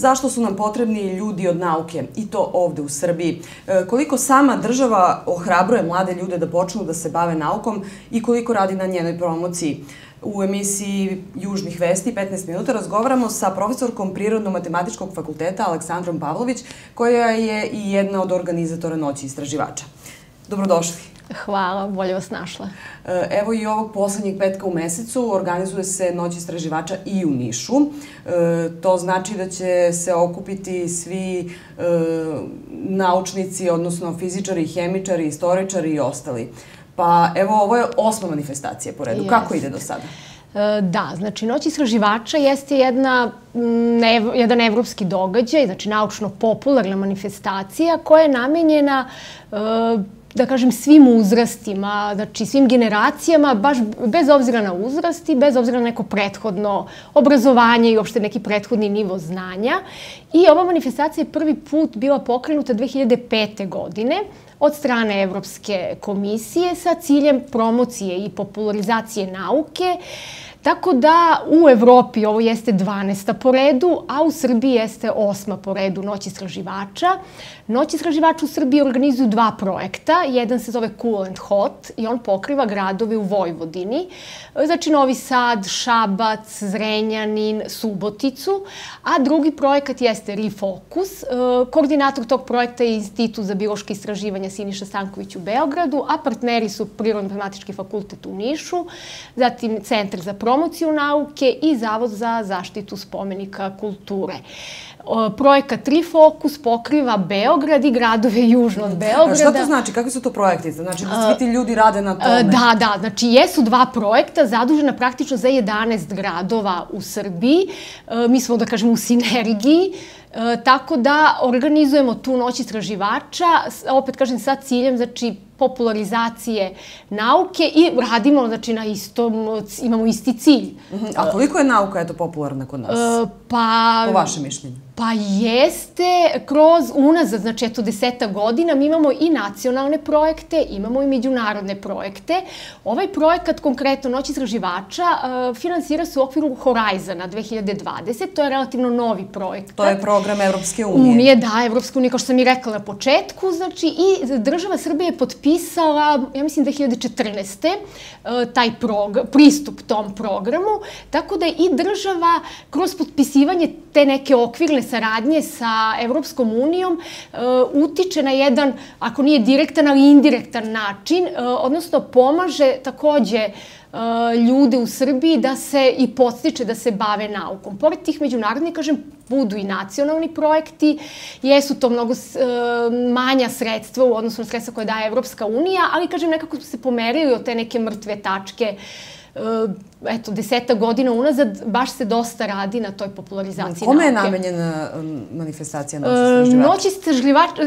Zašto su nam potrebni ljudi od nauke i to ovde u Srbiji? E, koliko sama država ohrabruje mlade ljude da počnu da se bave naukom i koliko radi na njenoj promociji? U emisiji Južnih vesti 15 minuta razgovaramo sa profesorkom Prirodno-matematičkog fakulteta Aleksandrom Pavlović, koja je i jedna od organizatora Noći istraživača. Dobrodošli. Hvala, bolje vas našla. E, evo i ovog poslednjeg petka u mesecu organizuje se Noć istraživača i u Nišu. E, to znači da će se okupiti svi e, naučnici, odnosno fizičari, hemičari, istoričari i ostali. Pa evo, ovo je osma manifestacija po redu. Yes. Kako ide do sada? Da, znači Noć istraživača jeste jedna, ev, jedan evropski događaj, znači naučno-popularna manifestacija koja je namenjena e, da kažem, svim uzrastima, znači svim generacijama, baš bez obzira na uzrast i bez obzira na neko prethodno obrazovanje i uopšte neki prethodni nivo znanja. I ova manifestacija je prvi put bila pokrenuta 2005. godine od strane Evropske komisije sa ciljem promocije i popularizacije nauke. Tako da u Evropi ovo jeste 12. po redu, a u Srbiji jeste 8. po redu Noć istraživača. Noć istraživača u Srbiji organizuju dva projekta. Jedan se zove Cool and Hot i on pokriva gradove u Vojvodini. Znači Novi Sad, Šabac, Zrenjanin, Suboticu. A drugi projekat jeste Refocus. E, koordinator tog projekta je Institut za biološke istraživanja Siniša Stanković u Beogradu, a partneri su Prirodno-matematički fakultet u Nišu, zatim Centar za promociju nauke i Zavod za zaštitu spomenika kulture. Projekat Trifokus pokriva Beograd i gradove južno od Beograda. Šta to znači? Kakvi su to projekti? Znači da svi ti ljudi rade na tome? Da, da. Znači jesu dva projekta zadužena praktično za 11 gradova u Srbiji. Mi smo, da kažemo, u sinergiji. Tako da organizujemo tu noć istraživača, opet kažem sa ciljem, znači popularizacije nauke i radimo znači, na istom, imamo isti cilj. Mhm. A koliko je nauka eto, popularna kod nas? Uh, pa... Po vašem mišljenju? Pa jeste, kroz unazad, znači eto deseta godina, mi imamo i nacionalne projekte, imamo i međunarodne projekte. Ovaj projekat, konkretno Noć istraživača, uh, finansira se u okviru Horizona 2020, to je relativno novi projekt. To je program Evropske unije. Unije, da, Evropske unije, kao što sam i rekla na početku, znači i država Srbije je potpisala, ja mislim 2014. Uh, taj program, pristup tom programu, tako da i država kroz potpisivanje te neke okvirne saradnje sa Evropskom unijom e, utiče na jedan, ako nije direktan, ali indirektan način, e, odnosno pomaže takođe e, ljude u Srbiji da se i podstiče da se bave naukom. Pored tih međunarodnih, kažem, budu i nacionalni projekti, jesu to mnogo manja sredstva u odnosu na sredstva koje daje Evropska unija, ali, kažem, nekako se pomerili od te neke mrtve tačke uh, eto, deseta godina unazad, baš se dosta radi na toj popularizaciji Kome nauke. je namenjena manifestacija Noć istraživača? Noć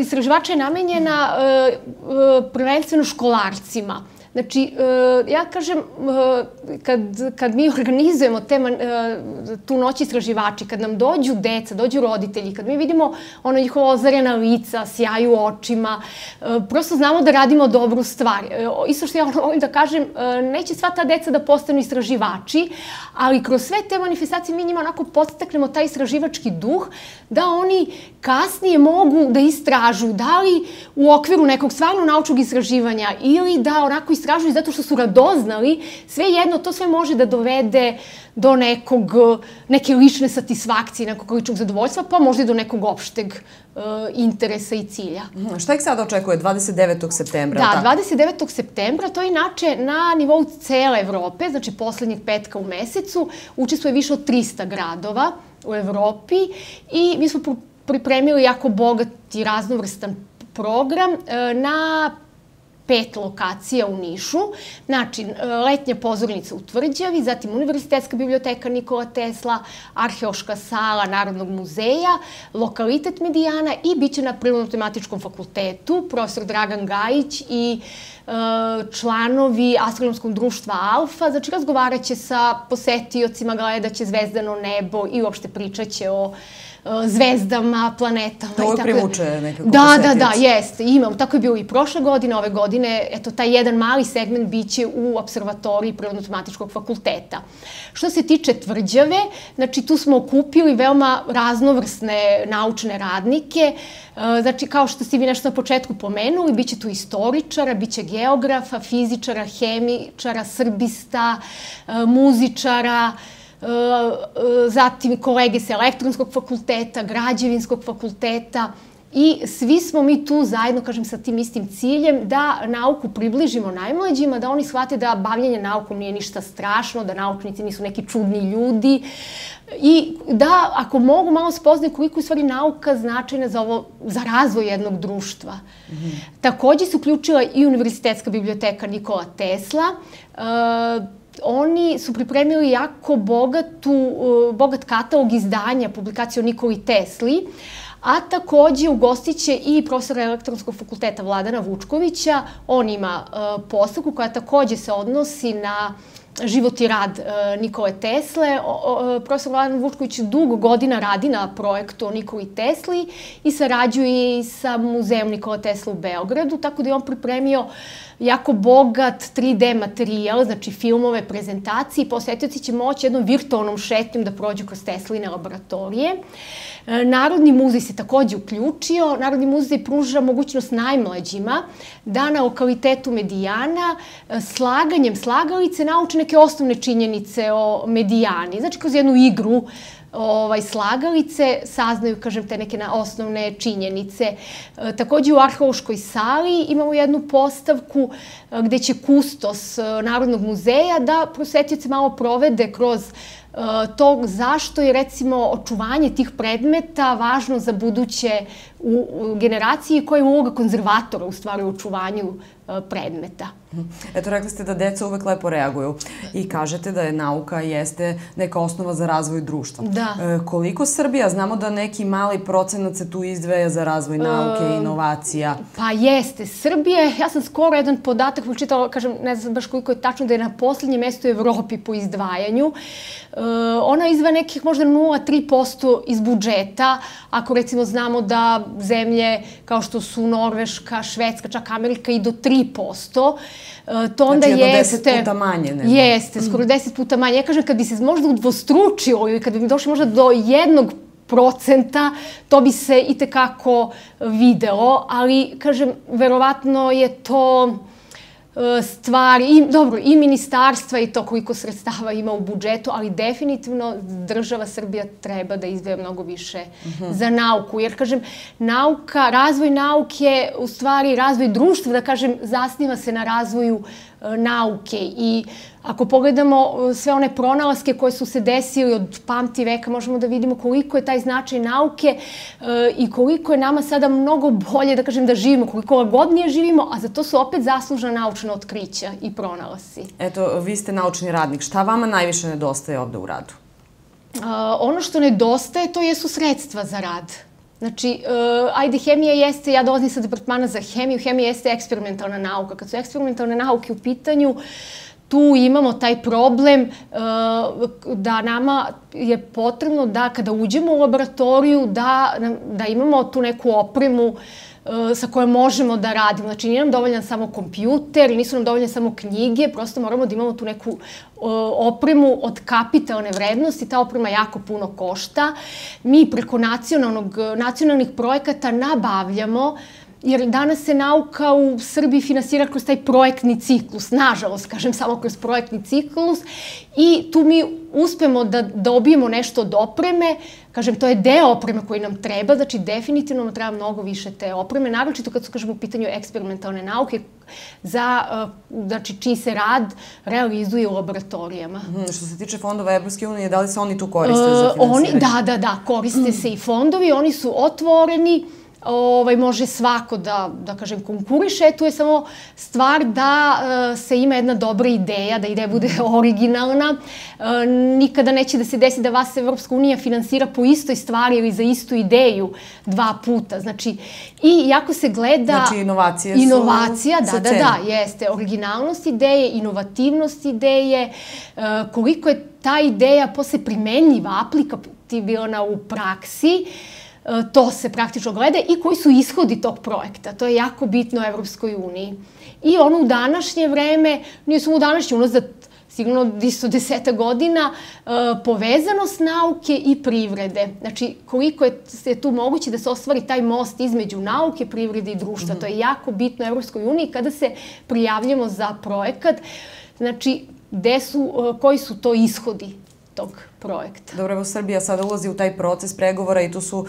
istraživača, je namenjena uh, prvenstveno školarcima. Znači, e, ja kažem, e, kad, kad mi organizujemo te, e, tu noć istraživači, kad nam dođu deca, dođu roditelji, kad mi vidimo ono njihova ozarena lica, sjaju očima, prosto znamo da radimo dobru stvar. Isto što ja volim da kažem, neće sva ta deca da postanu istraživači, ali kroz sve te manifestacije mi njima onako podstaknemo taj istraživački duh, da oni kasnije mogu da istražuju, da li u okviru nekog stvarno naučnog istraživanja ili da onako istražuju zato što su radoznali, sve jedno to sve može da dovede do nekog, neke lične satisfakcije, nekog ličnog zadovoljstva, pa možda i do nekog opšteg uh, interesa i cilja. Mhm, šta ih sad očekuje? 29. septembra? Da, 29. septembra, to je inače na nivou cele Evrope, znači poslednjeg petka u mesecu, učestvuje više od 300 gradova u Evropi i mi smo pripremili jako bogat i raznovrstan program uh, na pet lokacija u Nišu. Znači, e, letnja pozornica u Tvrđavi, zatim Univerzitetska biblioteka Nikola Tesla, Arheoška sala Narodnog muzeja, lokalitet Medijana i bit će na Prirodno-tematičkom fakultetu profesor Dragan Gajić i članovi astronomskog društva Alfa, znači razgovarat će sa posetiocima, gledat će zvezdano nebo i uopšte pričat će o zvezdama, planetama. To uvijek privuče nekako Da, da, da, jeste. Imam. Tako je bilo i prošle godine, ove godine. Eto, taj jedan mali segment biće u observatoriji Prirodno-matematičkog fakulteta. Što se tiče tvrđave, znači tu smo okupili veoma raznovrsne naučne radnike. Znači, kao što ste vi nešto na početku pomenuli, biće tu istoričara, biće geografa, fizičara, hemičara, srbista, muzičara, zatim kolege sa elektronskog fakulteta, građevinskog fakulteta, I svi smo mi tu zajedno, kažem, sa tim istim ciljem da nauku približimo najmlađima, da oni shvate da bavljanje naukom nije ništa strašno, da naučnici nisu neki čudni ljudi i da, ako mogu, malo spoznaju koliko je stvari nauka značajna za, ovo, za razvoj jednog društva. Mm -hmm. Takođe se uključila i Univerzitetska biblioteka Nikola Tesla, uh, oni su pripremili jako bogatu, bogat katalog izdanja publikacije o Nikoli Tesli, a takođe ugostit će i profesora elektronskog fakulteta Vladana Vučkovića. On ima uh, postavku koja takođe se odnosi na život i rad uh, Nikole Tesle. O, profesor Vladan Vučković dugo godina radi na projektu o Nikoli Tesli i sarađuje i sa muzeom Nikola Tesla u Beogradu, tako da je on pripremio uh, jako bogat 3D materijal, znači filmove, prezentacije i posetioci će moći jednom virtualnom šetnjom da prođu kroz Tesline laboratorije. E, Narodni muzej se takođe uključio. Narodni muzej pruža mogućnost najmlađima da na lokalitetu Medijana e, slaganjem slagalice nauče neke osnovne činjenice o Medijani. Znači, kroz jednu igru ovaj, slagalice, saznaju, kažem, te neke osnovne činjenice. E, takođe u arheološkoj sali imamo jednu postavku e, gde će kustos e, Narodnog muzeja da prosetioce malo provede kroz tog zašto je recimo očuvanje tih predmeta važno za buduće u, u generaciji koja je uloga konzervatora u stvari u očuvanju predmeta. Eto, rekli ste da deca uvek lepo reaguju i kažete da je nauka jeste neka osnova za razvoj društva. Da. E, koliko Srbija, znamo da neki mali procenat se tu izdveja za razvoj nauke i inovacija. Pa jeste. Srbija, ja sam skoro jedan podatak počitala, kažem, ne znam baš koliko je tačno, da je na poslednjem mestu u Evropi po izdvajanju. E, ona izva nekih možda 0,3% iz budžeta, ako recimo znamo da zemlje kao što su Norveška, Švedska, čak Amerika i do 3%, e, to onda znači, jeste... Znači, deset puta manje. Nema. Jeste, skoro deset puta manje. Ja kažem, kad bi se možda udvostručilo ili kad bi došli možda do jednog procenta, to bi se i tekako video, ali, kažem, verovatno je to E, stvari, i, dobro, i ministarstva i to koliko sredstava ima u budžetu, ali definitivno država Srbija treba da izdvaja mnogo više uh mhm. -huh. za nauku. Jer, kažem, nauka, razvoj nauke, u stvari razvoj društva, da kažem, zasniva se na razvoju uh, nauke i ako pogledamo uh, sve one pronalaske koje su se desili od pamti veka, možemo da vidimo koliko je taj značaj nauke uh, i koliko je nama sada mnogo bolje, da kažem, da živimo, koliko lagodnije živimo, a za to su opet zaslužna naučna otkrića i pronalasi. Eto, vi ste naučni radnik. Šta vama najviše nedostaje ovde u radu? Uh, ono što nedostaje, to jesu sredstva za rad. Znači, uh, ajde, hemija jeste, ja dolazim sa departmana za hemiju, hemija jeste eksperimentalna nauka. Kad su eksperimentalne nauke u pitanju, tu imamo taj problem uh, da nama je potrebno da kada uđemo u laboratoriju da, da imamo tu neku opremu uh, sa kojom možemo da radimo. Znači, nije nam dovoljan samo kompjuter, nisu nam dovoljne samo knjige, prosto moramo da imamo tu neku opremu od kapitalne vrednosti, ta oprema jako puno košta. Mi preko nacionalnog, nacionalnih projekata nabavljamo jer danas se nauka u Srbiji finansira kroz taj projektni ciklus, nažalost, kažem samo kroz projektni ciklus i tu mi uspemo da dobijemo nešto od opreme, kažem, to je deo opreme koji nam treba, znači definitivno nam treba mnogo više te opreme, naročito kad su, kažem, u pitanju eksperimentalne nauke, za, uh, znači, čiji se rad realizuje u laboratorijama. Hmm, što se tiče fondova Evropske unije, da li se oni tu koriste uh, za finansiranje? Oni, da, da, da, koriste mm. se i fondovi, oni su otvoreni, ovaj, može svako da, da kažem, konkuriše. Tu je samo stvar da uh, se ima jedna dobra ideja, da ideja bude originalna. Uh, nikada neće da se desi da vas Evropska unija finansira po istoj stvari ili za istu ideju dva puta. Znači, i jako se gleda... Znači, inovacije su... Inovacija, da, da, da, jeste. Originalnost ideje, inovativnost ideje, uh, koliko je ta ideja posle primenljiva, aplikativna u praksi, E, to se praktično gleda i koji su ishodi tog projekta. To je jako bitno u Evropskoj uniji. I ono u današnje vreme, nije samo u današnje, unazad sigurno isto deseta godina, e, povezanost nauke i privrede. Znači, koliko je, je tu moguće da se ostvari taj most između nauke, privrede i društva. Mm -hmm. To je jako bitno u Evropskoj uniji kada se prijavljamo za projekat. Znači, gde su, e, koji su to ishodi tog projekta. Dobro, evo Srbija sada ulazi u taj proces pregovora i tu su uh,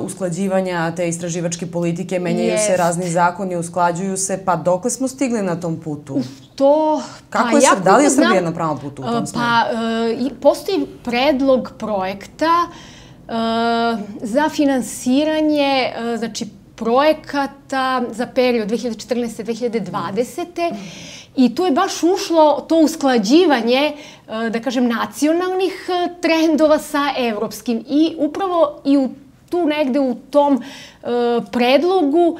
usklađivanja te istraživačke politike, menjaju yes. se razni zakoni, usklađuju se, pa dokle smo stigli na tom putu? To... Kako pa, je, ja da li je Srbija znam, na pravom putu u tom uh, Pa, uh, postoji predlog projekta uh, za finansiranje, uh, znači, projekata za period 2014-2020. I tu je baš ušlo to usklađivanje, e, da kažem, nacionalnih e, trendova sa evropskim. I upravo i u tu negde u tom e, predlogu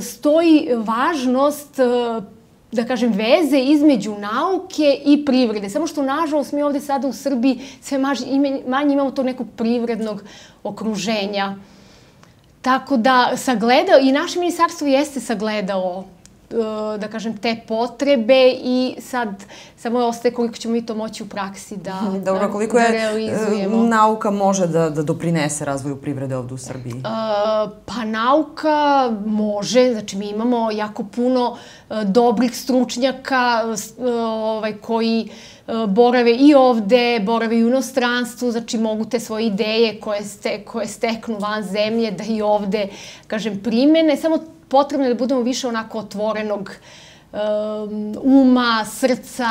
stoji važnost da kažem, veze između nauke i privrede. Samo što, nažalost, mi ovde sada u Srbiji sve manje imamo tog nekog privrednog okruženja. Tako da sagleda, i naše ministarstvo jeste sagledalo E, da kažem, te potrebe i sad samo ostaje koliko ćemo mi to moći u praksi da, Dobro, koliko da je realizujemo. nauka može da, da doprinese razvoju privrede ovde u Srbiji? Uh, pa nauka može, znači mi imamo jako puno dobrih stručnjaka ovaj, koji borave i ovde, borave i u inostranstvu, znači mogu te svoje ideje koje, ste, koje steknu van zemlje da i ovde, kažem, primene. Samo potrebno je da budemo više onako otvorenog um, uma, srca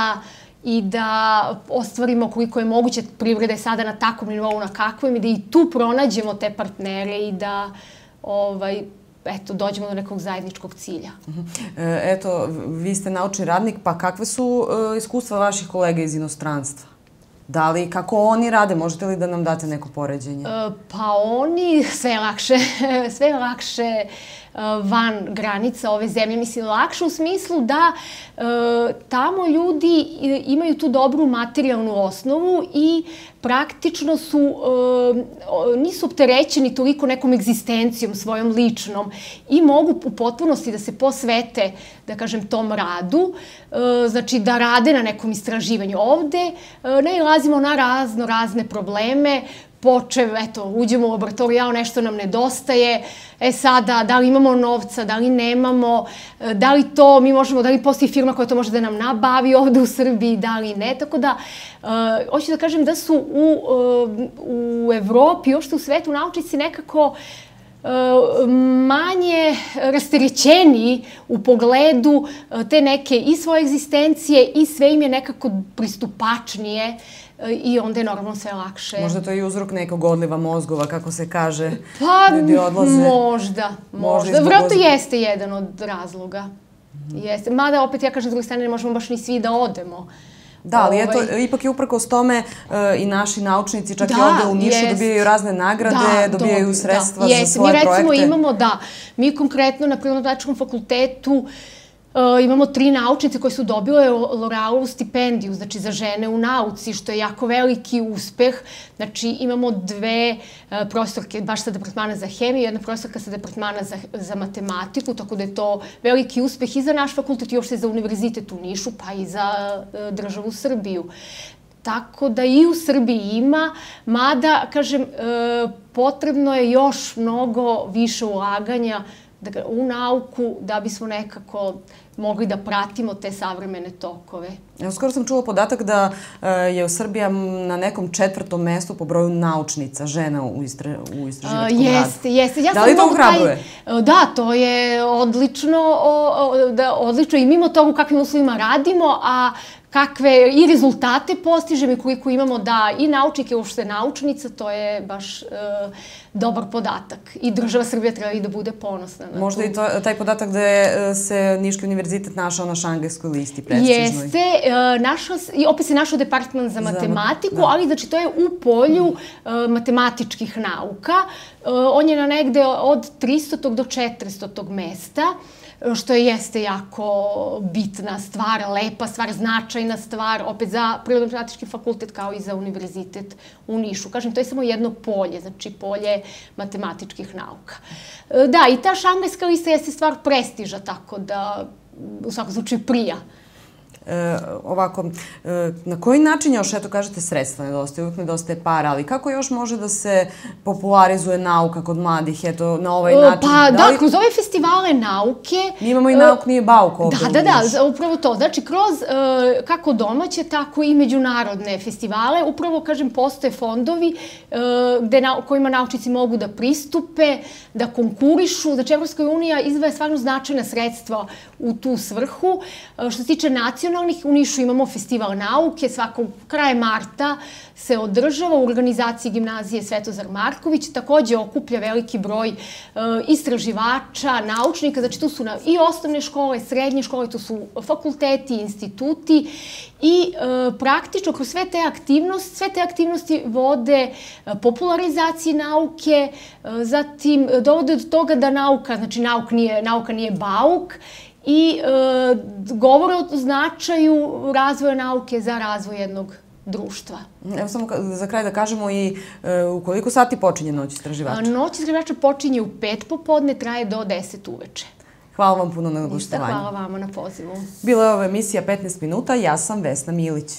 i da ostvarimo koliko je moguće privrede sada na takvom nivou na kakvom i da i tu pronađemo te partnere i da ovaj, eto, dođemo do nekog zajedničkog cilja. Mhm. E, eto, vi ste naučni radnik, pa kakve su e, iskustva vaših kolega iz inostranstva? Da li, kako oni rade? Možete li da nam date neko poređenje? E, pa oni sve lakše, sve lakše Uh, van granica ove zemlje. Mislim, lakše u smislu da e, tamo ljudi imaju tu dobru materijalnu osnovu i praktično su, e, nisu opterećeni toliko nekom egzistencijom svojom ličnom i mogu u potpunosti da se posvete, da kažem, tom radu, znači da rade na nekom istraživanju. Ovde nailazimo na razno razne probleme, počev, eto, uđemo u laboratoriju, jao, nešto nam nedostaje, e sada, da li imamo novca, da li nemamo, e, da li to, mi možemo, da li postoji firma koja to može da nam nabavi ovde u Srbiji, da li ne, tako da, uh, hoću da kažem da su u, uh, u Evropi, uopšte u svetu, naučnici nekako manje rasterećeni u pogledu te neke i svoje egzistencije i sve im je nekako pristupačnije. uh, i onda je normalno sve lakše. Možda to je i uzrok nekog odliva mozgova, kako se kaže. Pa, ljudi odlaze. možda, možda. Vratno jeste jedan od razloga. Mm -hmm. Jeste. Mada, opet ja kažem, s druge strane, ne možemo baš ni svi da odemo. Da, ali eto, ovaj... ipak je uprkos tome uh, i naši naučnici, čak da, i ovde u Nišu, jest. dobijaju razne nagrade, da, dobijaju do, sredstva da, za svoje projekte. Mi recimo imamo, da, mi konkretno na Prirodno fakultetu uh, Uh, imamo tri naučnice koje su dobile Lorealovu stipendiju, znači za žene u nauci, što je jako veliki uspeh. Znači imamo dve uh, profesorke baš sa departmana za hemiju, jedna profesorka sa departmana za, za matematiku, tako da je to veliki uspeh i za naš fakultet i uopšte za univerzitet u Nišu, pa i za uh, državu Srbiju. Tako da i u Srbiji ima, mada, kažem, uh, potrebno je još mnogo više ulaganja u nauku da bismo nekako mogli da pratimo te savremene tokove. Evo, skoro sam čula podatak da e, je u Srbija na nekom četvrtom mestu po broju naučnica, žena u, istra, u istraživačkom uh, radu. Jeste, jeste. Ja da li to uhrabruje? Taj, da, to je odlično, o, o, da, odlično i mimo toga u kakvim uslovima radimo, a kakve i rezultate postižemo i koliko imamo da i naučnike, uopšte naučnica, to je baš e, dobar podatak. I država Srbija treba i da bude ponosna na Možda tu. i to, taj podatak da je e, se Niški univerzitet našao na šangajskoj listi prestižnoj. Jeste, e, našao, i opet se našao departman za matematiku, da. ali znači to je u polju uh, matematičkih nauka. Uh, on je na negde od 300. do 400. mesta što je jeste jako bitna stvar, lepa stvar, značajna stvar, opet za Prirodno-matematički fakultet kao i za univerzitet u Nišu. Kažem, to je samo jedno polje, znači polje matematičkih nauka. Da, i ta šangajska lista jeste stvar prestiža, tako da u svakom slučaju prija E, ovako, e, na koji način još, eto kažete, sredstva nedostaje, uvijek nedostaje para, ali kako još može da se popularizuje nauka kod mladih, eto, na ovaj način? Pa da, li... kroz ove festivale nauke... Mi imamo i nauk, nije bauk ovde Da, da, da, upravo to. Znači, kroz e, kako domaće, tako i međunarodne festivale, upravo, kažem, postoje fondovi e, gde na, kojima naučnici mogu da pristupe, da konkurišu. Znači, Evropska unija izvaja stvarno značajna sredstva u tu svrhu. Što se tiče nacionalnih nacionalnih. U Nišu imamo festival nauke, svakog kraja marta se održava u organizaciji gimnazije Svetozar Marković. Takođe okuplja veliki broj e, istraživača, naučnika, znači tu su na, i osnovne škole, srednje škole, tu su fakulteti, instituti i e, praktično kroz sve te aktivnosti, sve te aktivnosti vode e, popularizaciji nauke, zatim dovode do toga da nauka, znači nauk nije, nauka nije bauk i e, govore o značaju razvoja nauke za razvoj jednog društva. Evo samo za kraj da kažemo i e, u koliko sati počinje Noć istraživača? Noć istraživača počinje u pet popodne, traje do 10 uveče. Hvala vam puno na gostovanju. Hvala vama na pozivu. Bila je ova emisija 15 minuta, ja sam Vesna Milić.